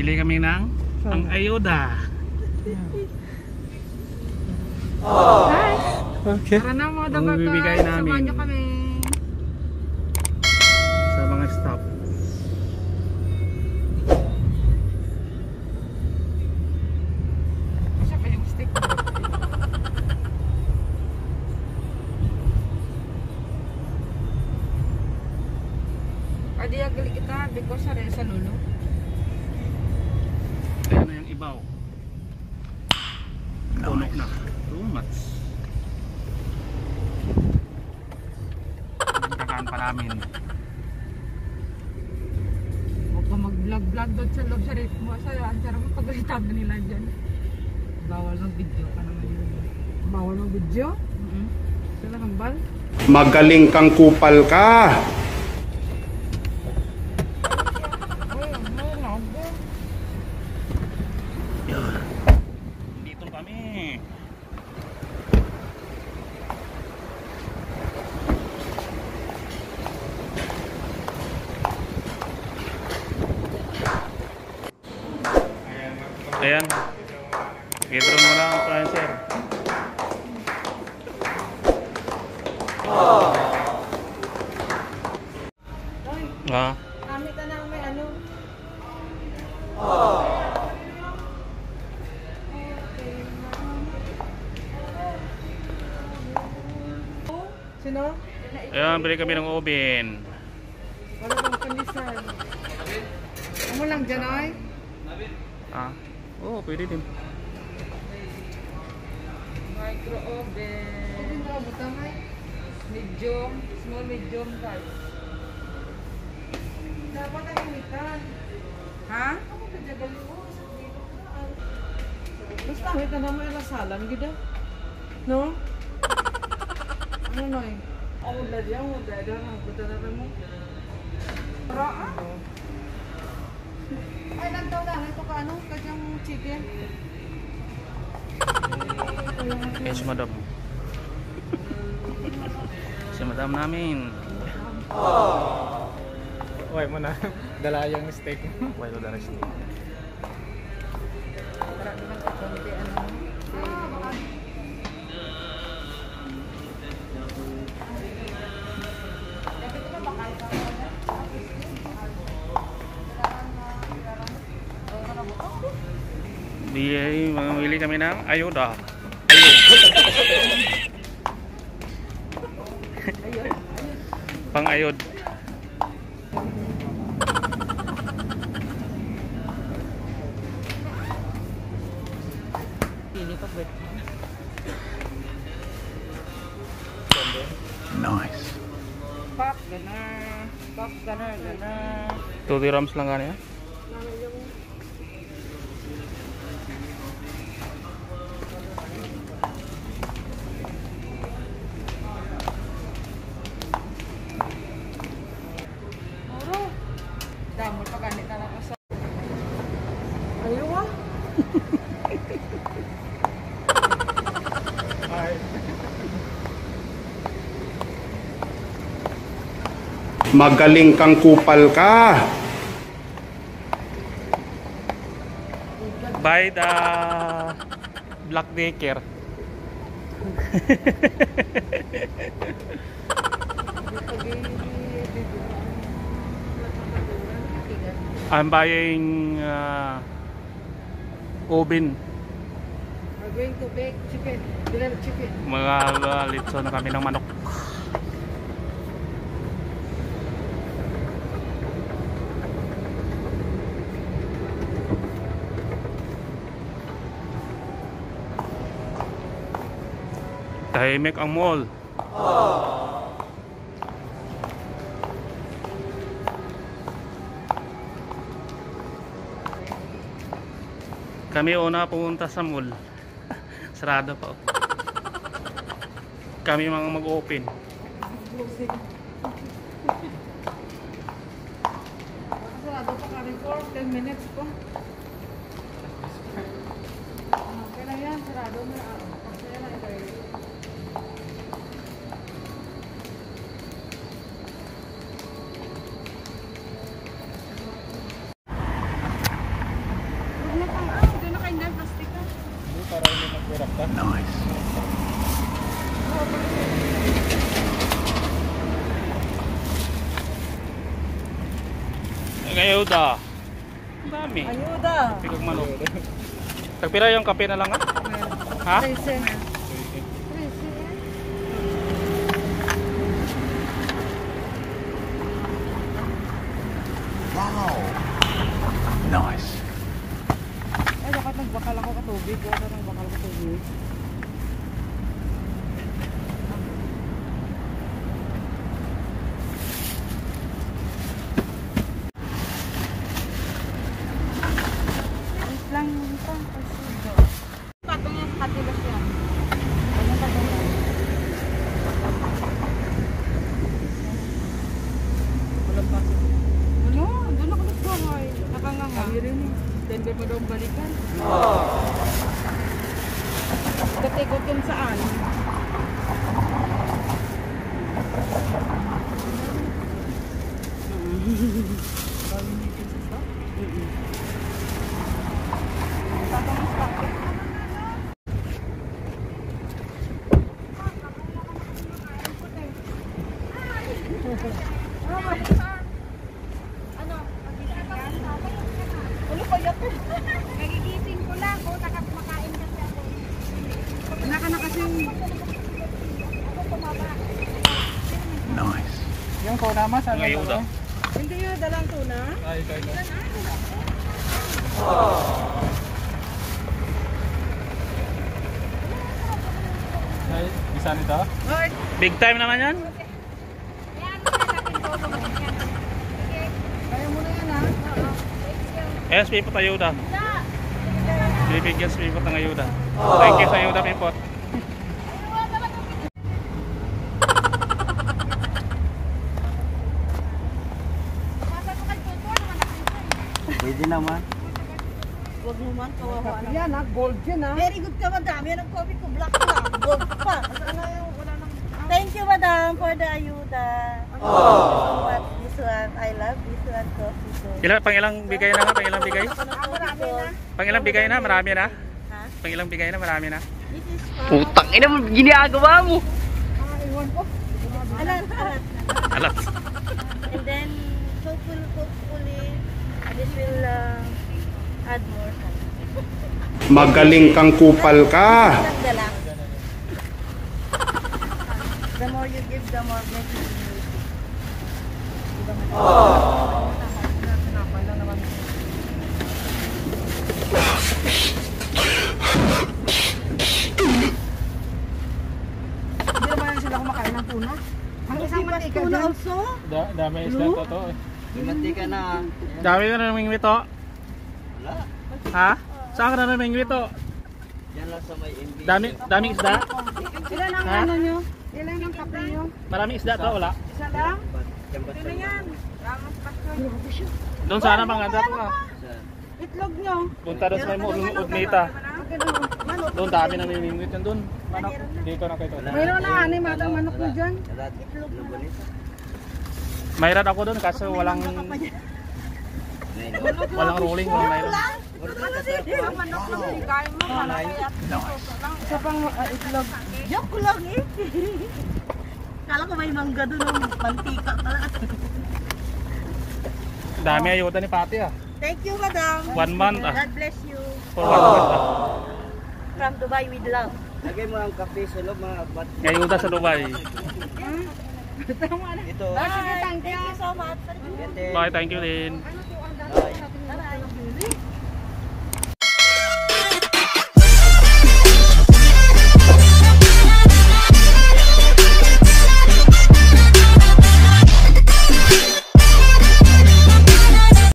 Bili kami ng ang ayuda. Hi! Okay. Tara na mga ka. bibigay namin. Samahan nyo kami. Sa mga staff. Siya pa yung stick. Adi agali kita because sa sa lulo. Ayan na yung ibaw. Puno na. Too much. Nagkakaan pa namin. Huwag ka mag-vlog-vlog doon sa loob sa rate mo. Sa answer mo pagalitan na nila dyan. Bawal ng video ka naman yun. Bawal ng video? Mm-hmm. Sila hambal? Magaling kang kupal ka. Ay, ano, nago. Dito kami. Ayan. Pedro mo lang ang cancer. Ay, Ah, kami ka na may ano. Sino? ayan, bili kami ng oven. Wala bang kanisan. Amo lang dyan ay? Ah, oo, oh, pwede din. Micro oven. Oven ka butang ay? Medium, small medium size. Dapat ang imitan. Ha? Ako ka jagali mo. Basta kita naman yung lasalan gida. No? Ano na eh? Ako na diyan, ako na diyan, ako na diyan mo. Para ah? Ay, nagtaw na, ito ka ano, kadyang chicken. Ayan si madam. si madam namin. Uy mo na. Dala yung steak. Why do the rest? Para naman sa konti, ano. Ah, baka. Dapat ito bakal ka. Di mamili kami ng ayuda. Pang ayod. Ini pa bet. Nice. Pop, ganar. Pop, ganar, ganar. 2 dirhams lang kanya. Ano yung... Magaling kang kupal ka. By the Black Decker. I'm buying uh, oven. We're going to bake chicken. Grilled chicken. Mga uh, na kami ng manok. Tahimik ang mall. Kami una pumunta sa mall. Sarado pa. Kami mga mag-open. Sarado pa ka for 10 minutes po. Okay na yan, sarado na. Okay na ito. Hirap ka. Nice. Ayuda. Ang dami. Ayuda. Pikag manok. Tagpira yung kape na lang ah. Ha? Trece na. Nice. Ay, dapat nagbakal ako ka tubig. Wala nang bakal ka tubig. Wait lang yun pa. Patong yung katilas yan. Ano patong yan? Walang pasok. Ano? Doon ako nagbuhay. Nakanganga. Kami rin eh. Denver pa daw ang balikan. Katikot yun saan? Ano pa yan? Nagigising ko lang kung nakapakain kasi ako. Naka na kasi Nice. Ano Ang ayuda. to? Hindi yun, dalang tuna. Ay, ito, ito. Ay, isa nito? Big time naman yan. Na na. Yes, pipot ayuda. Da. Bibigyan sa pipot ng ayuda. Thank you sa ayuda, pipot. Masasakal ko ito. Naman ako. Pwede naman. Huwag mo man, kawawa na. Yan ha, gold yan ha. Very good ka, madam. Yan ang coffee ko. Black lang. Gold pa. Yung wala nang... Thank you, madam, for the ayuda. Oh. This one? I love this one coffee ko. Ilan, pang ilang bigay na nga? Pang ilang bigay? Marami na. Pang ilang bigay na? Marami na? Ha? Pang ilang bigay na? Marami na? This is. Putang ina mo, ginagawa mo. Ah, iwan ko. Alat, alat. Alas. This will uh, add more. Magaling kang kupal ka. The more you give, the more make you give. Hindi naman sila kumakain ng tuna. Ang isang mantika Tuna dyan. also? Da, dami isda to to eh. Dumanti ka na. Dami ka na naming wito. Wala. Ha? Saan ka na naming wito? Yan lang sa may MB. Dami, daming isda? Ilan ang ano nyo? Ilan ang kape nyo? Maraming isda to, wala? Isa lang? Yan ba sa yan. Ramang pasyon. Doon sana mga isda to ka. Itlog nyo. Punta doon sa may mall, Udmita. Doon dami na namimingwit yan doon. Manok, dito na kayo. Mayroon na ani mata manok nyo dyan. Salat. Lubulis. Mayroon ako doon kaso walang walang rolling, walang mayroon. Isa pang ah, itlog. Joke lang eh. Kala ko may mangga doon ng mantika pala. Dami ayuda ni Pati ah. Thank you, madam. One month ah. God bless you. For one month ah. From Dubai with love. Lagay mo ang kape sa loob mga bat. Ayuda sa Dubai. Ito. Bye. Thank you so much. Bye, thank you. Bye.